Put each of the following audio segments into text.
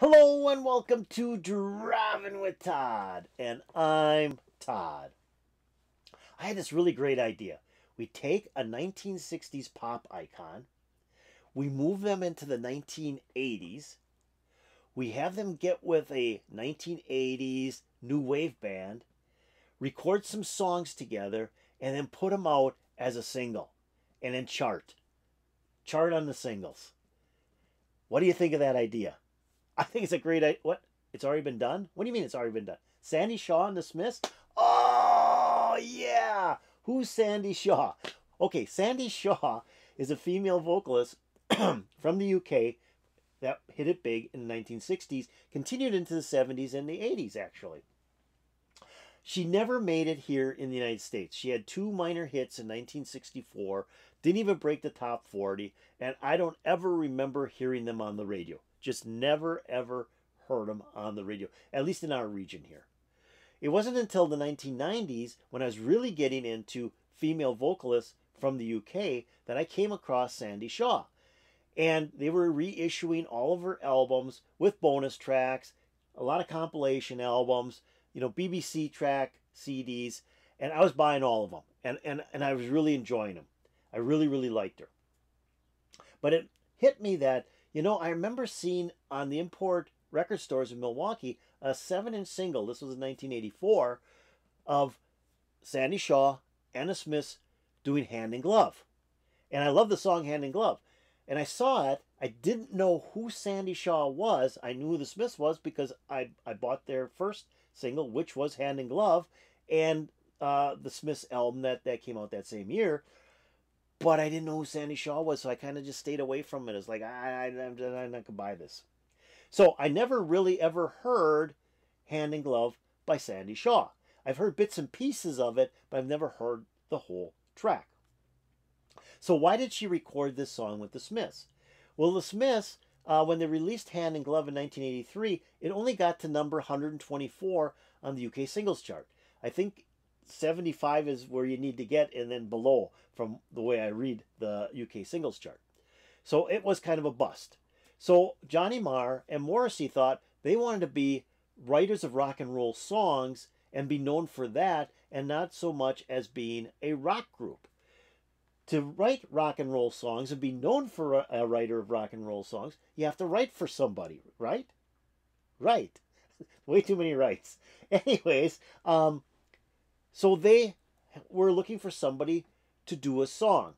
Hello and welcome to Driving with Todd, and I'm Todd. I had this really great idea. We take a 1960s pop icon, we move them into the 1980s, we have them get with a 1980s new wave band, record some songs together, and then put them out as a single, and then chart. Chart on the singles. What do you think of that idea? I think it's a great idea. What? It's already been done? What do you mean it's already been done? Sandie Shaw and the Smiths? Oh, yeah. Who's Sandie Shaw? Okay, Sandie Shaw is a female vocalist from the UK that hit it big in the 1960s, continued into the 70s and the 80s, actually. She never made it here in the United States. She had two minor hits in 1964, didn't even break the top 40, and I don't ever remember hearing them on the radio. Just never, ever heard them on the radio, at least in our region here. It wasn't until the 1990s when I was really getting into female vocalists from the UK that I came across Sandie Shaw. And they were reissuing all of her albums with bonus tracks, a lot of compilation albums, you know, BBC track CDs, and I was buying all of them. And, and, and I was really enjoying them. I really, really liked her. But it hit me that you know, I remember seeing on the import record stores in Milwaukee a seven inch single, this was in 1984, of Sandie Shaw and the Smiths doing Hand in Glove. And I love the song Hand in Glove. And I saw it. I didn't know who Sandie Shaw was. I knew who the Smiths was because I, I bought their first single, which was Hand in Glove, and uh, the Smiths album that, that came out that same year but I didn't know who Sandie Shaw was, so I kind of just stayed away from it. It's like I, I, I'm, not gonna buy this. So I never really ever heard Hand in Glove by Sandie Shaw. I've heard bits and pieces of it, but I've never heard the whole track. So why did she record this song with the Smiths? Well, the Smiths, uh, when they released Hand in Glove in 1983, it only got to number 124 on the UK singles chart. I think 75 is where you need to get, and then below from the way I read the UK singles chart. So it was kind of a bust. So Johnny Marr and Morrissey thought they wanted to be writers of rock and roll songs and be known for that and not so much as being a rock group. To write rock and roll songs and be known for a, writer of rock and roll songs, you have to write for somebody, right? Right. Way too many rights. Anyways, um, so they were looking for somebody to do a song.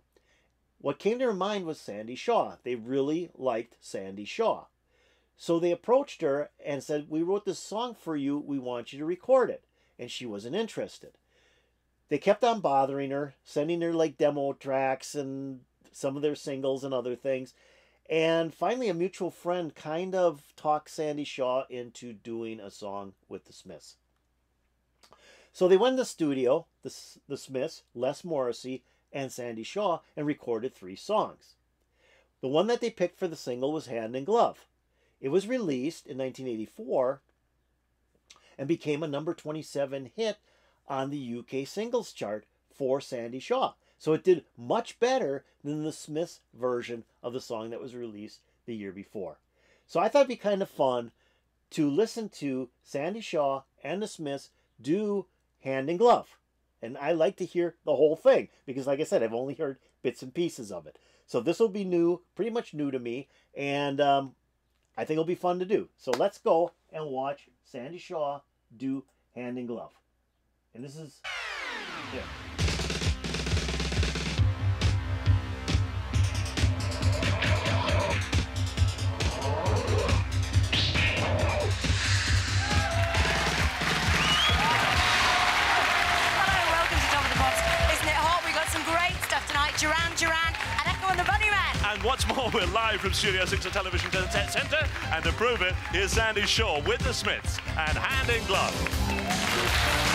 What came to their mind was Sandie Shaw. They really liked Sandie Shaw. So they approached her and said, We wrote this song for you. We want you to record it. And she wasn't interested. They kept on bothering her, sending her like demo tracks and some of their singles and other things. And finally, a mutual friend kind of talked Sandie Shaw into doing a song with the Smiths. So they went to the studio, the, the Smiths, Les Morrissey, and Sandie Shaw, and recorded three songs. The one that they picked for the single was Hand in Glove. It was released in 1984 and became a number 27 hit on the UK singles chart for Sandie Shaw. So it did much better than the Smiths version of the song that was released the year before. So I thought it'd be kind of fun to listen to Sandie Shaw and the Smiths do hand in glove. And I like to hear the whole thing because, like I said, I've only heard bits and pieces of it. So this will be new, pretty much new to me, and um, I think it'll be fun to do. So let's go and watch Sandie Shaw do hand in glove. And this is. And what's more, we're live from Studio 6 at Television Centre, and to prove it, here's Sandie Shaw with the Smiths and Hand in Glove.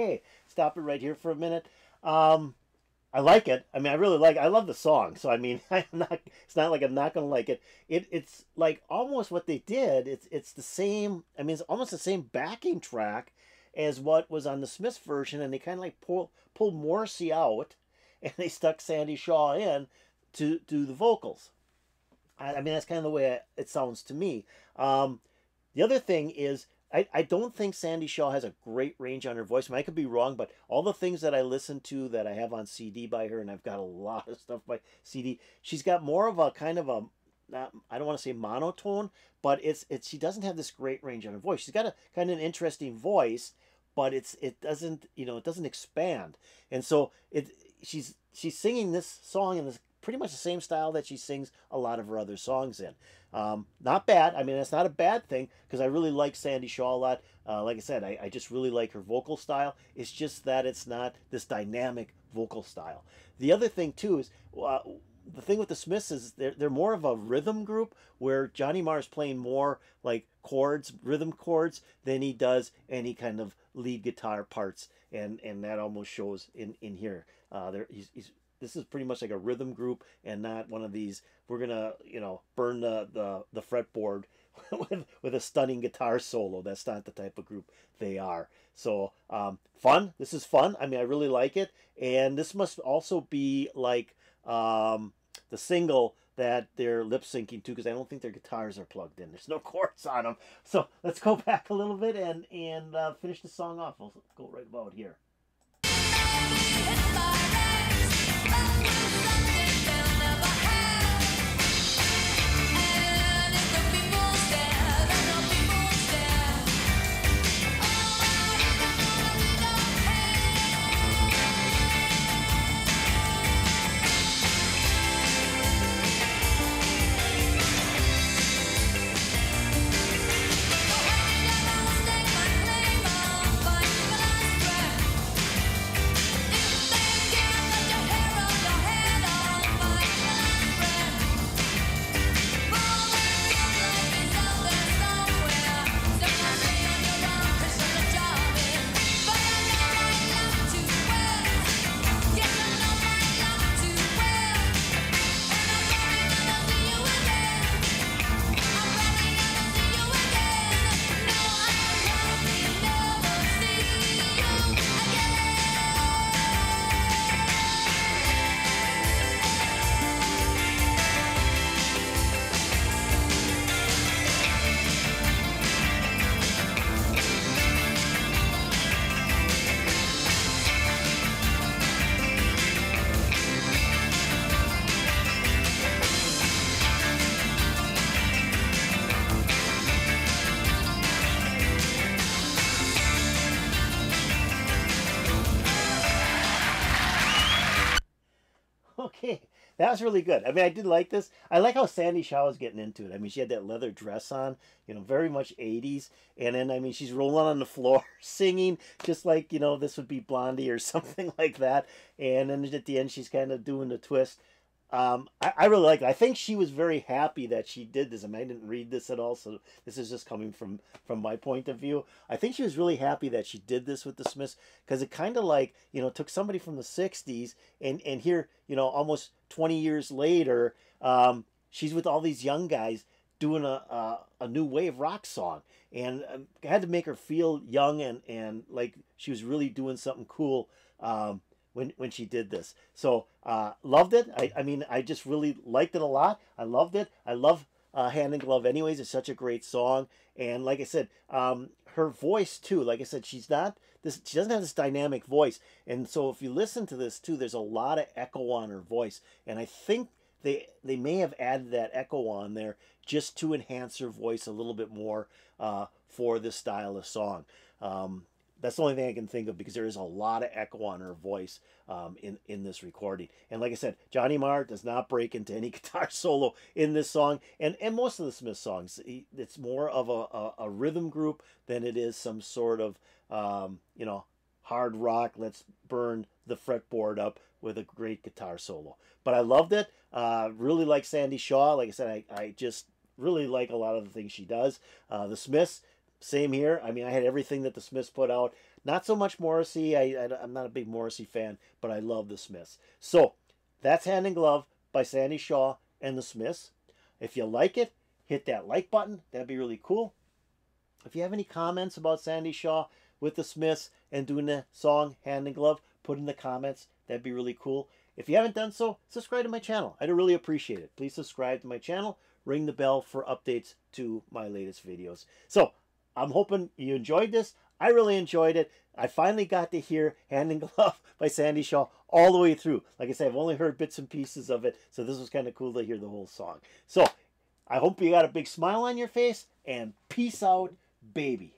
Okay, stop it right here for a minute. Um, I like it. I mean, I really like. I love the song. So I mean, I'm not. It's not like I'm not gonna like it. It it's like almost what they did. It's it's the same. I mean, it's almost the same backing track as what was on the Smiths version, and they kind of like pull pulled Morrissey out, and they stuck Sandie Shaw in to do the vocals. I, I mean, that's kind of the way it, it sounds to me. Um, the other thing is I, I don't think Sandie Shaw has a great range on her voice. I, mean, I could be wrong, but all the things that I listen to that I have on CD by her, and I've got a lot of stuff by CD, she's got more of a kind of a not, I don't want to say monotone, but it's it's she doesn't have this great range on her voice. She's got a kind of an interesting voice, but it's it doesn't you know it doesn't expand, and so it she's she's singing this song in this pretty much the same style that she sings a lot of her other songs in. Um, not bad. I mean, that's not a bad thing because I really like Sandie Shaw a lot. Uh, like I said, I, I just really like her vocal style. It's just that it's not this dynamic vocal style. The other thing, too, is uh, the thing with the Smiths is they're, they're more of a rhythm group where Johnny Marr is playing more like chords, rhythm chords, than he does any kind of lead guitar parts. And, and that almost shows in, in here. Uh, there, he's, he's this is pretty much like a rhythm group and not one of these we're gonna you know burn the the, the fretboard with with a stunning guitar solo. That's not the type of group they are. So um, fun. This is fun. I mean i really like it. And this must also be like um, the single that they're lip syncing to because i don't think their guitars are plugged in. There's no chords on them so let's go back a little bit and and uh, finish the song off. We'll go right about here okay, that was really good. I mean, I did like this. I like how Sandie Shaw was getting into it. I mean, she had that leather dress on, you know, very much 80s. And then, I mean, she's rolling on the floor singing, just like, you know, this would be Blondie or something like that. And then at the end, she's kind of doing the twist. Um, I, I, really like it. I think she was very happy that she did this. I mean, I didn't read this at all, so this is just coming from from my point of view. I think she was really happy that she did this with the Smiths because it kind of like you know took somebody from the '60s and and here you know almost 20 years later, um, she's with all these young guys doing a, a, a new wave rock song, and um, had to make her feel young and and like she was really doing something cool. Um, when when she did this. So uh, loved it. I, I mean, I just really liked it a lot. I loved it. I love uh, Hand in Glove. Anyways, it's such a great song. And like I said, um, her voice too. Like I said, she's not this. She doesn't have this dynamic voice. And so if you listen to this too, there's a lot of echo on her voice. And I think they they may have added that echo on there just to enhance her voice a little bit more uh, for this style of song. Um, that's the only thing I can think of because there is a lot of echo on her voice um, in in this recording. And like I said, Johnny Marr does not break into any guitar solo in this song, and and most of the Smith songs, it's more of a, a, a rhythm group than it is some sort of um, you know hard rock. Let's burn the fretboard up with a great guitar solo. But I loved it. Uh, really like Sandie Shaw. Like I said, I, I just really like a lot of the things she does. Uh, the Smiths same here. I mean, I had everything that the Smiths put out. Not so much Morrissey. I, I, am not a big Morrissey fan, but I love the Smiths. So that's Hand in Glove by Sandie Shaw and the Smiths. If you like it, hit that like button. That'd be really cool. If you have any comments about Sandie Shaw with the Smiths and doing the song Hand in Glove, put in the comments. That'd be really cool. If you haven't done so, subscribe to my channel. I'd really appreciate it. Please subscribe to my channel. Ring the bell for updates to my latest videos. So I'm hoping you enjoyed this. I really enjoyed it. I finally got to hear Hand in Glove by Sandie Shaw all the way through. Like I said, I've only heard bits and pieces of it, so this was kind of cool to hear the whole song. So I hope you got a big smile on your face, and peace out, baby.